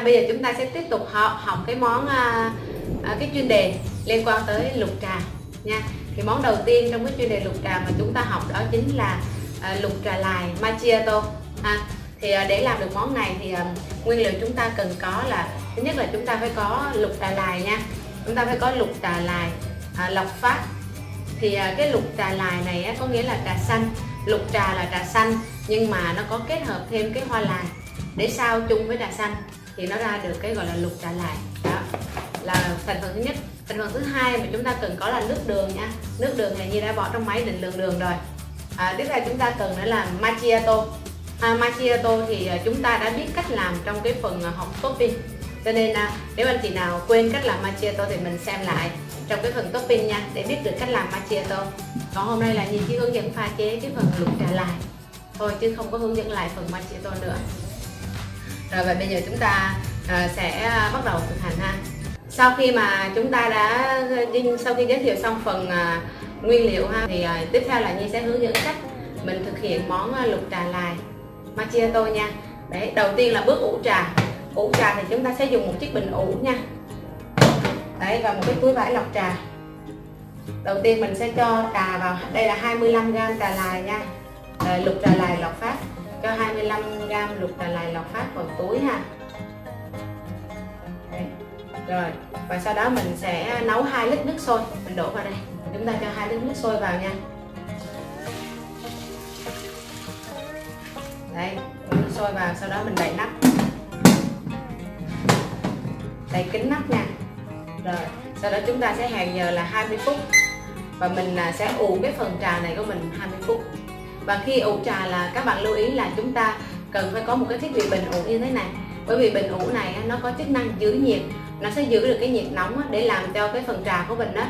ha bây giờ chúng ta sẽ tiếp tục học học cái món à, à, cái chuyên đề liên quan tới lục trà nha. Thì món đầu tiên trong cái chuyên đề lục trà mà chúng ta học đó chính là à, lục trà lài macchiato ha. Thì à, để làm được món này thì à, nguyên liệu chúng ta cần có là thứ nhất là chúng ta phải có lục trà lài nha. Chúng ta phải có lục trà lài à, lọc phát. Thì à, cái lục trà lài này á, có nghĩa là trà xanh. Lục trà là trà xanh nhưng mà nó có kết hợp thêm cái hoa lài. Để sao chung với trà xanh? Thì nó ra được cái gọi là lục trà lài đó là thành phần thứ nhất. Thành phần thứ hai mà chúng ta cần có là nước đường nha. Nước đường này như đã bỏ trong máy định lượng đường rồi. À, tiếp theo chúng ta cần nữa là macchiato. À, macchiato thì à, chúng ta đã biết cách làm trong cái phần à, học topping. Cho nên à, nếu anh chị nào quên cách làm macchiato thì mình xem lại trong cái phần topping nha để biết được cách làm macchiato. Còn hôm nay là nhìn chỉ hướng dẫn pha chế cái phần lục trà lại thôi chứ không có hướng dẫn lại phần macchiato nữa. À, rồi và bây giờ chúng ta uh, sẽ à, bắt đầu thực hành ha. Sau khi mà chúng ta đã sau khi giới thiệu xong phần uh, nguyên liệu ha thì uh, tiếp theo là nhi sẽ hướng dẫn cách mình thực hiện món uh, lục trà lài. Macchiato nha. Đấy đầu tiên là bước ủ trà. Ủ trà thì chúng ta sẽ dùng một chiếc bình ủ nha. Đấy và một cái túi vải lọc trà. Đầu tiên mình sẽ cho trà vào đây là 25 g trà lài nha. Rồi, lục trà lài lọc phát cho 25 g lục tà lài lọc phát vào túi ha. Đấy. rồi. Và sau đó mình sẽ nấu 2 lít nước sôi. Mình đổ vào đây. Chúng ta cho 2 lít nước sôi vào nha. Đây nước sôi vào, sau đó mình đậy nắp. Đậy kín nắp nha. Rồi. Sau đó chúng ta sẽ hẹn giờ là 20 phút. Và mình à, sẽ ủ cái phần trà này của mình 20 phút và khi ủ trà là các bạn lưu ý là chúng ta cần phải có một cái thiết bị bình ủ như thế này. Bởi vì bình ủ này nó có chức năng giữ nhiệt, nó sẽ giữ được cái nhiệt nóng để làm cho cái phần trà của mình đó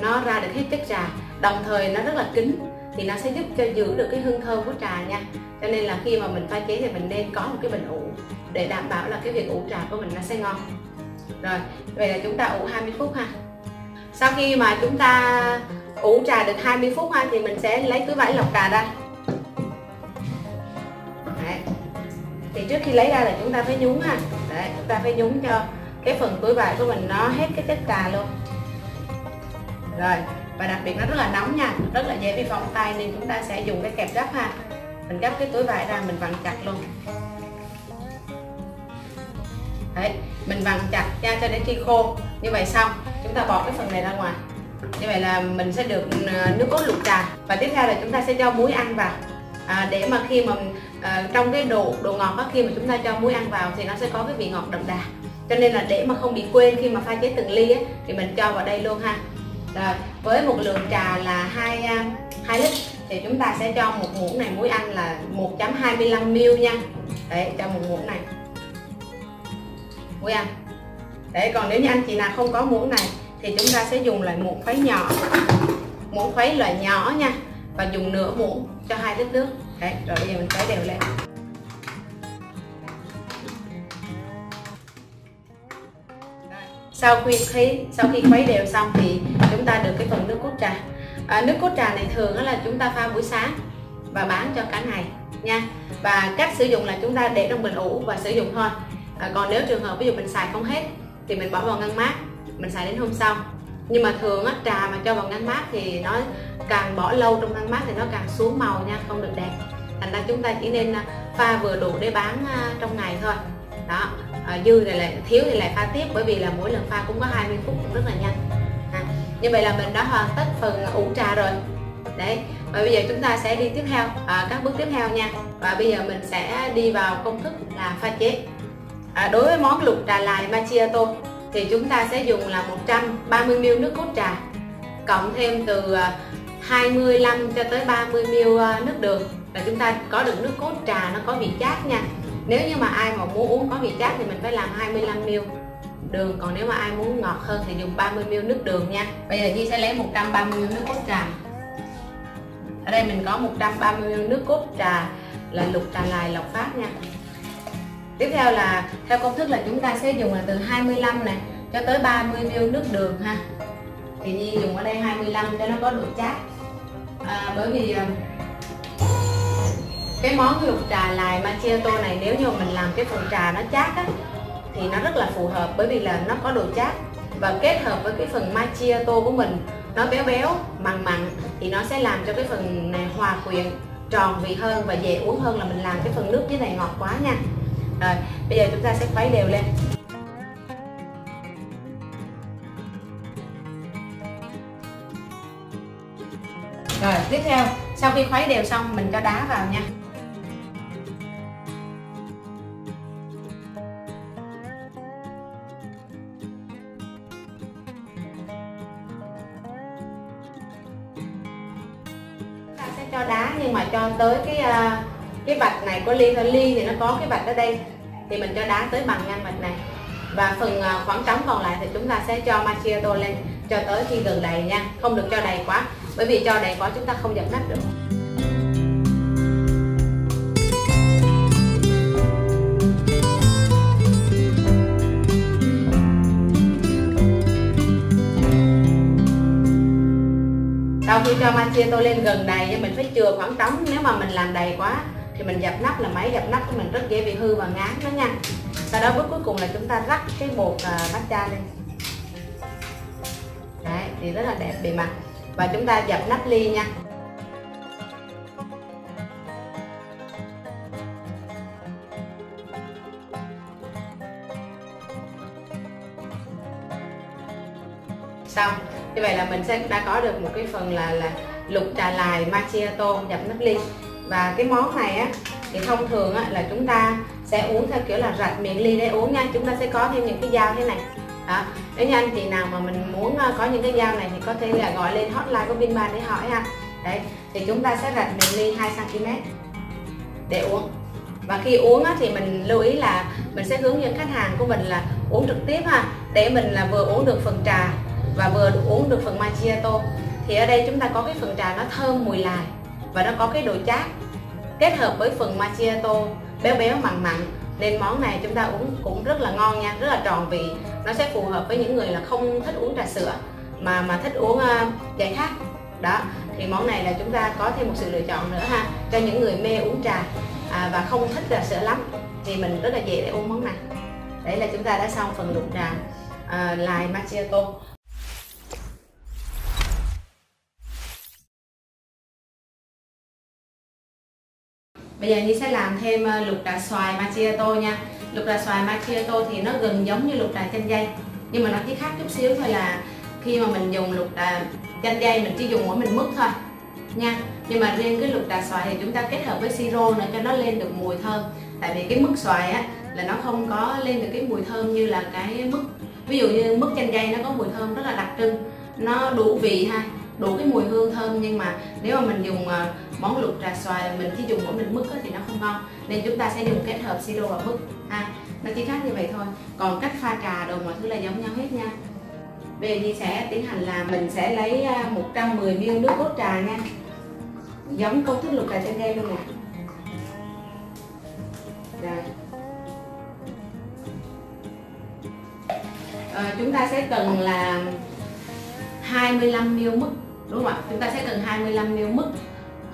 nó ra được hết chất trà. Đồng thời nó rất là kín, thì nó sẽ giúp cho giữ được cái hương thơm của trà nha. Cho nên là khi mà mình pha chế thì mình nên có một cái bình ủ để đảm bảo là cái việc ủ trà của mình nó sẽ ngon. Rồi, vậy là chúng ta ủ 20 phút ha. Sau khi mà chúng ta ủ trà được 20 phút ha, thì mình sẽ lấy túi vải lọc trà ra. Thì trước khi lấy ra là chúng ta phải nhúng ha. Đấy, chúng ta phải nhúng cho cái phần túi vải của mình nó hết cái chất trà luôn. Rồi và đặc biệt nó rất là nóng nha rất là dễ bị phỏng tay nên chúng ta sẽ dùng cái kẹp gấp ha. Mình gấp cái túi vải ra mình vặn chặt luôn. Đấy mình vặn chặt ra cho đến khi khô. Như vậy xong chúng ta bỏ cái phần này ra ngoài. Như vậy là mình sẽ được ờ, nước cốt lục trà. Và tiếp theo là chúng ta sẽ cho muối ăn vào. À, để mà khi mà Ờ, trong cái độ độ ngọt đó, khi mà chúng ta cho muối ăn vào thì nó sẽ có cái vị ngọt đậm đà. Cho nên là để mà không bị quên khi mà pha chế từng ly ấy, thì mình cho vào đây luôn ha. Rồi với một lượng trà là hai à, hai lít thì chúng ta sẽ cho một muỗng này muối ăn là 1.25 ml nha. Đấy cho một muỗng này. Muối ăn. Đấy còn nếu như anh chị nào không có muỗng này thì chúng ta sẽ dùng loại muỗng khuấy nhỏ muỗng khuấy loại nhỏ nha và dùng nửa muỗng cho hai lít nước đấy rồi bây giờ mình khuấy đều lên. Sau khi khuấy sau khi khuấy đều xong thì chúng ta được cái phần nước cốt trà. À, nước cốt trà này thường là chúng ta pha buổi sáng và bán cho cả ngày nha. Và cách sử dụng là chúng ta để trong bình ủ và sử dụng thôi. À, còn nếu trường hợp ví dụ mình xài không hết thì mình bỏ vào ngăn mát mình xài đến hôm sau nhưng mà thường á, trà mà cho vào ngăn mát thì nó càng bỏ lâu trong ngăn mát thì nó càng xuống màu nha không được đẹp. Thành ra chúng ta chỉ nên à, pha vừa đủ để bán à, trong ngày thôi. Đó à, dư thì lại thiếu thì lại pha tiếp bởi vì là mỗi lần pha cũng có 20 phút cũng rất là nhanh. À, như vậy là mình đã hoàn tất phần ủ trà rồi. Đấy và bây giờ chúng ta sẽ đi tiếp theo à, các bước tiếp theo nha. Và bây giờ mình sẽ đi vào công thức là pha chế. À, đối với món lục trà lài macchiato thì chúng ta sẽ dùng là 130ml nước cốt trà, cộng thêm từ à, 25 cho tới 30ml à, nước đường. Là chúng ta có được nước cốt trà nó có vị chát nha. Nếu như mà ai mà muốn uống có vị chát thì mình phải làm 25ml đường, còn nếu mà ai muốn ngọt hơn thì dùng 30ml nước đường nha. Bây giờ Nhi sẽ lấy 130ml nước cốt trà. Ở đây mình có 130ml nước cốt trà là lục trà lài lọc phát nha tiếp theo là theo công thức là chúng ta sẽ dùng là từ 25 này cho tới 30 ml nước đường ha. Thì Nhi dùng ở đây 25 cho nó có độ chát. À, bởi vì à, cái món lục trà lài macchiato này nếu như mình làm cái phần trà nó chát á thì nó rất là phù hợp bởi vì là nó có độ chát. Và kết hợp với cái phần macchiato của mình nó béo béo mặn mặn thì nó sẽ làm cho cái phần này hòa quyện tròn vị hơn và dễ uống hơn là mình làm cái phần nước dưới này ngọt quá nha rồi bây giờ chúng ta sẽ khuấy đều lên. Rồi tiếp theo sau khi khuấy đều xong mình cho đá vào nha. Ta sẽ cho đá nhưng mà cho tới cái uh, cái vạch này có ly thôi ly thì nó có cái vạch ở đây. Thì mình cho đá tới bằng ngang vạch này. Và phần à, khoảng trống còn lại thì chúng ta sẽ cho macchiato lên, cho tới khi gần đầy nha. Không được cho đầy quá, bởi vì cho đầy quá chúng ta không dập nắp được. Sau khi cho macchiato lên gần đầy thì mình phải chừa khoảng trống, nếu mà mình làm đầy quá thì mình dập nắp là máy dập nắp của mình rất dễ bị hư và ngán nó nha sau đó bước cuối cùng là chúng ta rắc cái bột à, matcha lên. Đấy, thì rất là đẹp bề mặt. Và chúng ta dập nắp ly nha. Xong, như vậy là mình sẽ đã có được một cái phần là là lục trà lài macchiato dập nắp ly và cái món này á thì thông thường á, là chúng ta sẽ uống theo kiểu là rạch miệng ly để uống nha. Chúng ta sẽ có thêm những cái dao thế này. Đó. Nếu như anh chị nào mà mình muốn ờ, có những cái dao này thì có thể là gọi lên hotline của Vinba để hỏi ha. Đấy. Thì chúng ta sẽ rạch miệng ly 2 cm để uống. Và khi uống á, thì mình lưu ý là mình sẽ hướng dẫn khách hàng của mình là uống trực tiếp ha. Để mình là vừa uống được phần trà và vừa uống được phần macchiato. Thì ở đây chúng ta có cái phần trà nó thơm mùi lài và nó có cái độ chát kết hợp với phần macchiato béo béo mặn mặn. Nên món này chúng ta uống cũng rất là ngon nha rất là tròn vị. Nó sẽ phù hợp với những người là không thích uống trà sữa mà mà thích uống uh, giải khát. Đó thì món này là chúng ta có thêm một sự lựa chọn nữa ha cho những người mê uống trà à, và không thích trà sữa lắm. Thì mình rất là dễ để uống món này. Đấy là chúng ta đã xong phần luộc trà ờ, à, lài macchiato. Bây giờ Nhi sẽ làm thêm ờ, lục trà xoài macchiato nha. Lục trà xoài macchiato thì nó gần giống như lục trà chanh dây, Nhưng mà nó chỉ khác chút xíu thôi là khi mà mình dùng lục trà chanh dây mình chỉ dùng mỗi mình mứt thôi nha. Nhưng mà riêng cái lục trà xoài thì chúng ta kết hợp với siro nữa cho nó lên được mùi thơm. Tại vì cái mứt xoài á, là nó không có lên được cái mùi thơm như là cái mứt. Ví dụ như mứt chanh dây nó có mùi thơm rất là đặc trưng, Nó đủ vị ha đủ cái mùi hương thơm nhưng mà nếu mà mình dùng ờ, món luộc trà xoài mình chỉ dùng mỗi mình mứt thì nó không ngon. Nên chúng ta sẽ dùng kết hợp siro và mứt ha. Nó chỉ khác như vậy thôi. Còn cách pha trà đồ mọi thứ là giống nhau hết nha. Bây giờ Nhi sẽ tiến hành làm mình sẽ lấy ờ, 110 ml nước cốt trà nha. Giống công thức luộc trà trên đây luôn nè. Rồi. À, chúng ta sẽ cần là 25 ml mứt đúng không ạ? Chúng ta sẽ cần 25 ml mức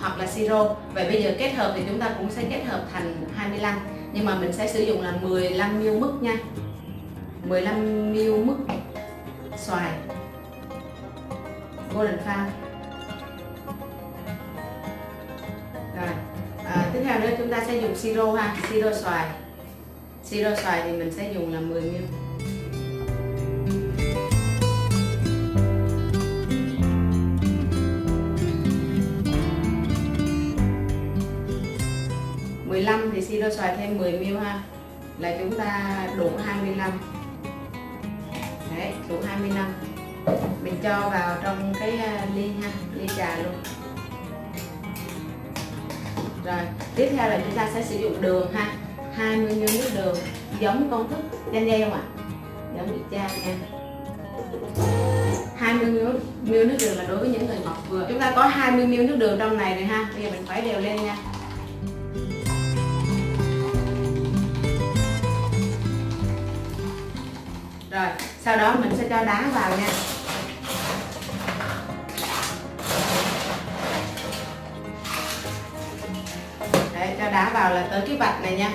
hoặc là siro. Vậy bây giờ kết hợp thì chúng ta cũng sẽ kết hợp thành 25 nhưng mà mình sẽ sử dụng là 15 ml mức nha. 15 ml mức xoài. Golden farm. Rồi. À, tiếp theo nữa chúng ta sẽ dùng siro ha. Siro xoài. Siro xoài thì mình sẽ dùng là 10 ml 15 thì siro xoài thêm 10 ml ha. Là chúng ta đủ 25 đấy đủ 25 mình cho vào trong cái à, ly ha, ly trà luôn. Rồi, tiếp theo là chúng ta sẽ sử dụng đường ha 20 ml nước đường, giống công thức chanh dây không ạ? Giống vị cha nha. 20 ml nước đường là đối với những người ngọt vừa. Chúng ta có 20 ml nước đường trong này rồi ha, bây giờ mình khuấy đều lên nha. Rồi sau đó mình sẽ cho đá vào nha. Đấy, cho đá vào là tới cái vạch này nha.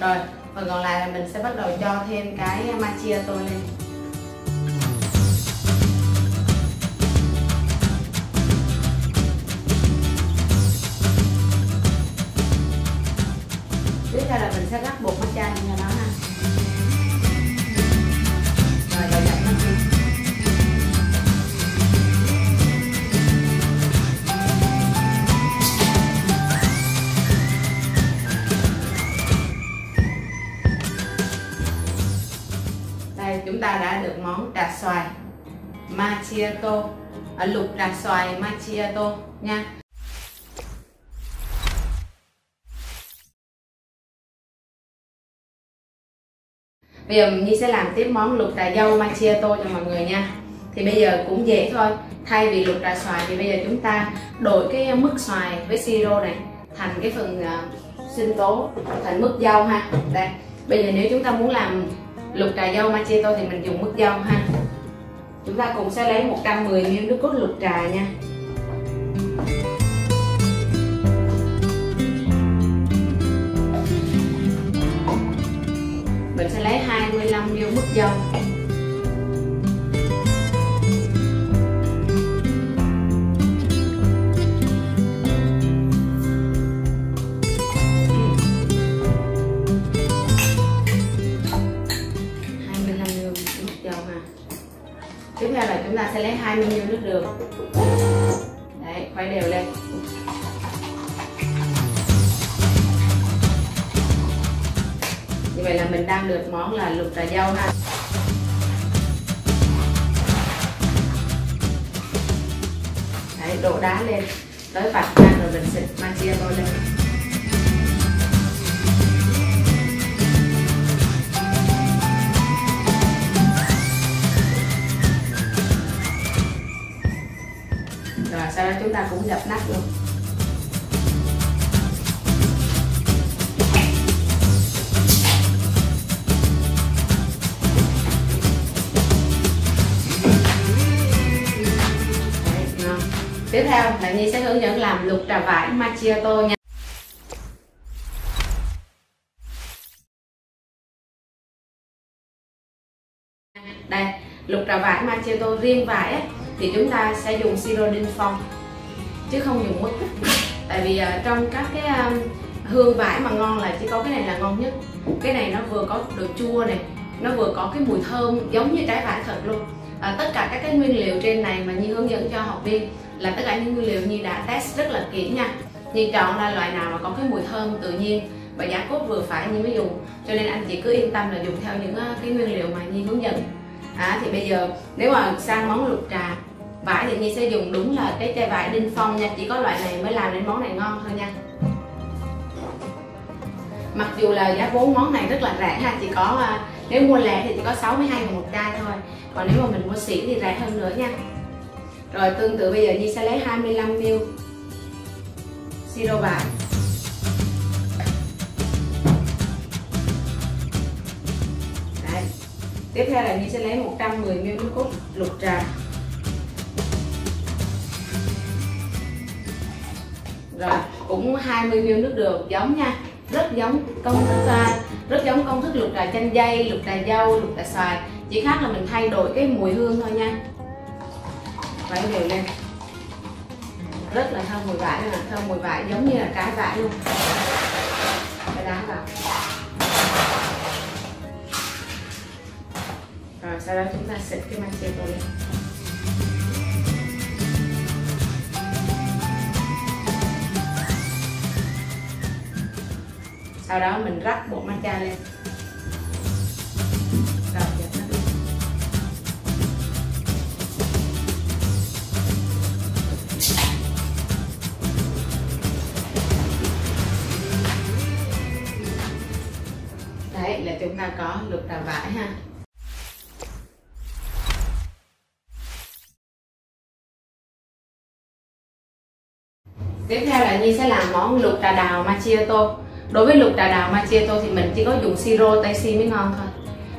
Rồi phần còn lại là mình sẽ bắt đầu cho thêm cái macchiato lên. Macchiato à, lục trà xoài macchiato nha. Bây giờ Nhi sẽ làm tiếp món lục trà dâu macchiato cho mọi người nha. Thì bây giờ cũng dễ thôi. Thay vì lục trà xoài thì bây giờ chúng ta đổi cái mức xoài với siro này Thành cái phần uh, sinh tố thành mức dâu ha. Đây Bây giờ nếu chúng ta muốn làm lục trà dâu macchiato thì mình dùng mức dâu ha. Chúng ta cùng sẽ lấy 110ml nước cốt lục trà nha. Mình sẽ lấy 25 ml mứt dâu 20 ml nước đường. Đấy khuấy đều lên. Như vậy là mình đang được món là lục trà dâu ha. Đấy, đổ đá lên. Tới vặt ra rồi mình xịt macchiato lên. Chúng ta cũng dập nát luôn. Tiếp theo đại nhi sẽ hướng dẫn làm lục trà vải macchiato nha. Đây lục trà vải macchiato riêng vải ấy, thì chúng ta sẽ dùng siro đinh phong chứ không dùng mứt. Tại vì uh, trong các cái um, hương vải mà ngon là chỉ có cái này là ngon nhất. Cái này nó vừa có độ chua này nó vừa có cái mùi thơm giống như trái vải thật luôn. À, tất cả các cái nguyên liệu trên này mà như hướng dẫn cho học viên là tất cả những nguyên liệu như đã test rất là kỹ nha. Như chọn ra loại nào mà có cái mùi thơm tự nhiên và giá cốt vừa phải như mới dùng. Cho nên anh chị cứ yên tâm là dùng theo những à, cái nguyên liệu mà Nhi hướng dẫn. À, thì bây giờ nếu mà sang món lục trà vải thì Nhi sẽ dùng đúng là cái chai vải đinh phong nha. Chỉ có loại này mới làm nên món này ngon thôi nha. Mặc dù là giá vốn món này rất là rẻ ha, chỉ có à, nếu mua lẻ thì chỉ có 62 đồng một chai thôi. Còn nếu mà mình mua xỉ thì rẻ hơn nữa nha. Rồi, tương tự bây giờ Nhi sẽ lấy 25ml siro vải. Đấy. tiếp theo là Nhi sẽ lấy 110ml nước cốt lục trà. Rồi, cũng 20ml nước đường giống nha. Rất giống công thức à, rất giống công thức lục trà chanh dây lục trà dâu lục trà xoài. Chỉ khác là mình thay đổi cái mùi hương thôi nha. Vải đều lên. Rất là thơm mùi vải là thơm mùi vải, giống như là trái vải luôn. Cái đá vào. Rồi, sau đó chúng ta xịt cái macchiato lên sau đó mình rắc bột matcha lên. Rồi dập nó đi. Đấy, là chúng ta có lục trà vải ha. Tiếp theo là Nhi sẽ làm món lục trà đào macchiato đối với lục trà đào macchiato thì mình chỉ có dùng siro tay si mới ngon thôi.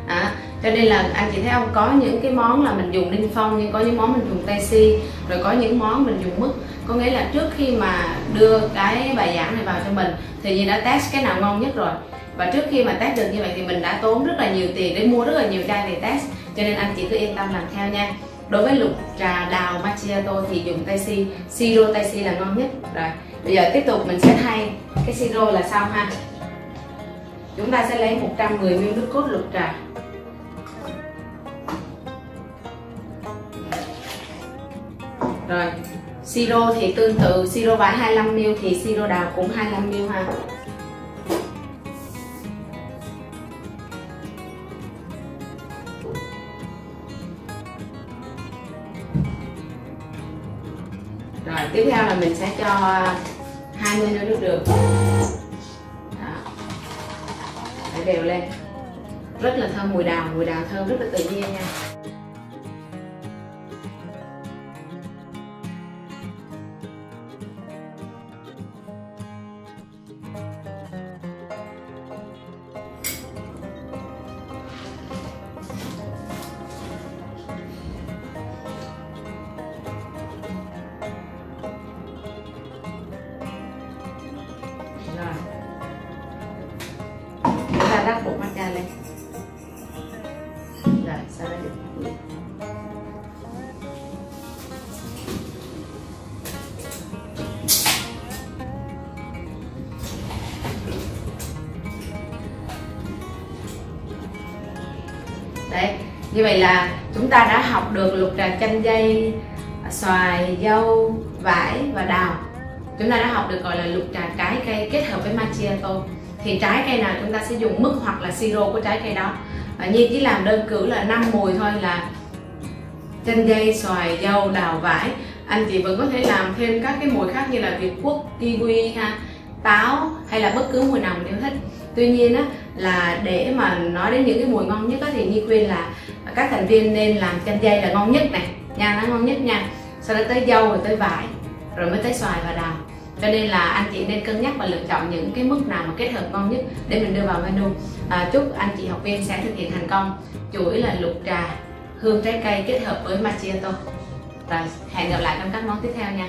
À, cho nên là anh chị thấy không? Có những cái món là mình dùng ninh phong nhưng có những món mình dùng tay si rồi có những món mình dùng mứt. Có nghĩa là trước khi mà đưa cái bài giảng này vào cho mình thì Nhi đã test cái nào ngon nhất rồi. Và trước khi mà test được như vậy thì mình đã tốn rất là nhiều tiền để mua rất là nhiều chai để test. Cho nên anh chị cứ yên tâm làm theo nha. Đối với lục trà đào macchiato thì dùng tay si siro tay si là ngon nhất. Rồi bây giờ tiếp tục mình sẽ thay cái siro là sao ha? Chúng ta sẽ lấy 110 ml nước cốt lục trà. Rồi, siro thì tương tự, siro vải 25ml thì siro đào cũng 25ml ha. Rồi, tiếp theo là mình sẽ cho 20 ml nó được. Đó. để đều lên. Rất là thơm, mùi đào mùi đào thơm, rất là tự nhiên nha. Đấy, như vậy là chúng ta đã học được lục trà chanh dây, xoài, dâu, vải và đào. Chúng ta đã học được gọi là lục trà trái cây kết hợp với macchiato thì trái cây nào chúng ta sẽ dùng mứt hoặc là siro của trái cây đó. Và như chỉ làm đơn cử là năm mùi thôi là chanh dây, xoài, dâu, đào, vải. Anh chị vẫn có thể làm thêm các cái mùi khác như là việt quất kiwi ha, táo hay là bất cứ mùi nào mình yêu thích tuy nhiên á là để mà nói đến những cái mùi ngon nhất á, thì Nhi khuyên là các thành viên nên làm chanh dây là ngon nhất này. Nha nó ngon nhất nha. Sau đó tới dâu rồi tới vải rồi mới tới xoài và đào. Cho nên là anh chị nên cân nhắc và lựa chọn những cái mức nào mà kết hợp ngon nhất để mình đưa vào menu. À, chúc anh chị học viên sẽ thực hiện thành công. Chuỗi là lục trà hương trái cây kết hợp với macchiato. Và hẹn gặp lại trong các món tiếp theo nha.